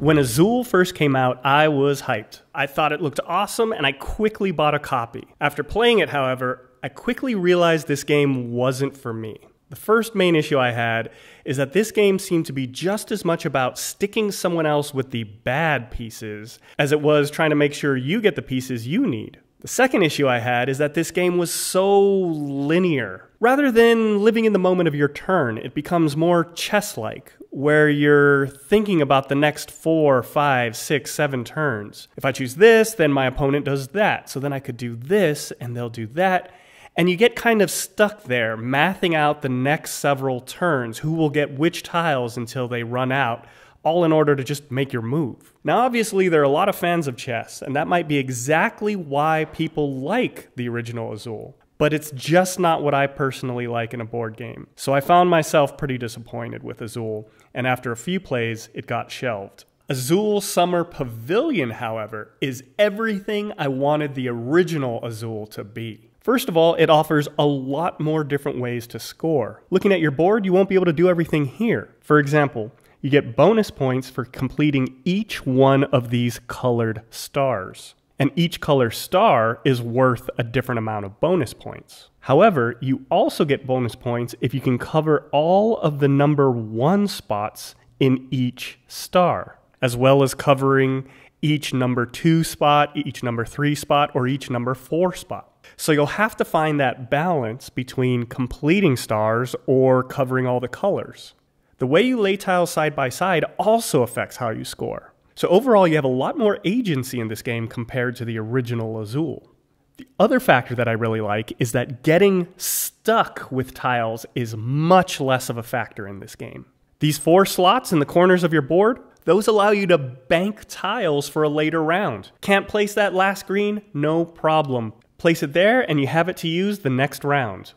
When Azul first came out, I was hyped. I thought it looked awesome and I quickly bought a copy. After playing it, however, I quickly realized this game wasn't for me. The first main issue I had is that this game seemed to be just as much about sticking someone else with the bad pieces as it was trying to make sure you get the pieces you need. The second issue I had is that this game was so linear. Rather than living in the moment of your turn, it becomes more chess like, where you're thinking about the next four, five, six, seven turns. If I choose this, then my opponent does that. So then I could do this, and they'll do that. And you get kind of stuck there, mathing out the next several turns, who will get which tiles until they run out all in order to just make your move. Now, obviously, there are a lot of fans of chess, and that might be exactly why people like the original Azul. But it's just not what I personally like in a board game. So I found myself pretty disappointed with Azul, and after a few plays, it got shelved. Azul Summer Pavilion, however, is everything I wanted the original Azul to be. First of all, it offers a lot more different ways to score. Looking at your board, you won't be able to do everything here. For example, you get bonus points for completing each one of these colored stars. And each color star is worth a different amount of bonus points. However, you also get bonus points if you can cover all of the number one spots in each star, as well as covering each number two spot, each number three spot, or each number four spot. So you'll have to find that balance between completing stars or covering all the colors. The way you lay tiles side by side also affects how you score. So overall, you have a lot more agency in this game compared to the original Azul. The other factor that I really like is that getting stuck with tiles is much less of a factor in this game. These four slots in the corners of your board, those allow you to bank tiles for a later round. Can't place that last green? No problem. Place it there and you have it to use the next round.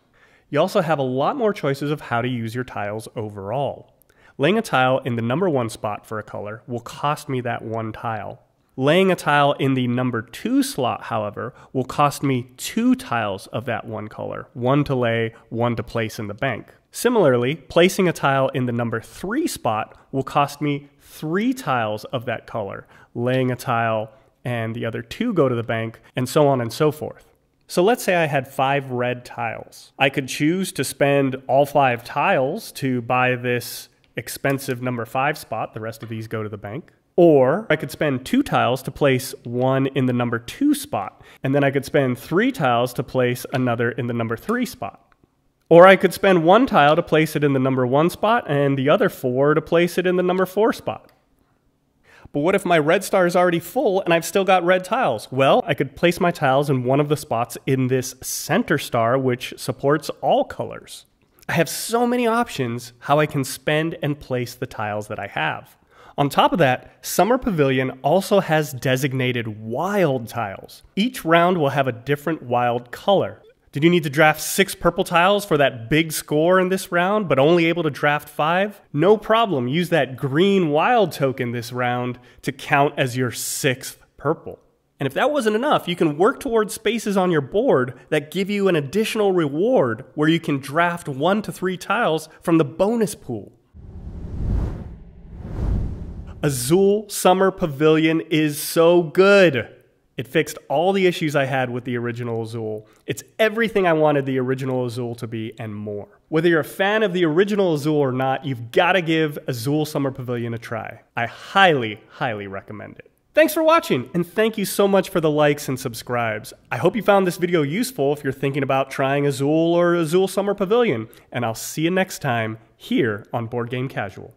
You also have a lot more choices of how to use your tiles overall. Laying a tile in the number one spot for a color will cost me that one tile. Laying a tile in the number two slot, however, will cost me two tiles of that one color, one to lay, one to place in the bank. Similarly, placing a tile in the number three spot will cost me three tiles of that color, laying a tile and the other two go to the bank, and so on and so forth. So let's say I had five red tiles. I could choose to spend all five tiles to buy this expensive number five spot. The rest of these go to the bank. Or I could spend two tiles to place one in the number two spot. And then I could spend three tiles to place another in the number three spot. Or I could spend one tile to place it in the number one spot and the other four to place it in the number four spot. But what if my red star is already full and I've still got red tiles? Well, I could place my tiles in one of the spots in this center star, which supports all colors. I have so many options how I can spend and place the tiles that I have. On top of that, Summer Pavilion also has designated wild tiles. Each round will have a different wild color. Did you need to draft six purple tiles for that big score in this round, but only able to draft five? No problem. Use that green wild token this round to count as your sixth purple. And if that wasn't enough, you can work towards spaces on your board that give you an additional reward where you can draft one to three tiles from the bonus pool. Azul Summer Pavilion is so good. It fixed all the issues I had with the original Azul. It's everything I wanted the original Azul to be and more. Whether you're a fan of the original Azul or not, you've got to give Azul Summer Pavilion a try. I highly, highly recommend it. Thanks for watching, and thank you so much for the likes and subscribes. I hope you found this video useful if you're thinking about trying Azul or Azul Summer Pavilion, and I'll see you next time here on Board Game Casual.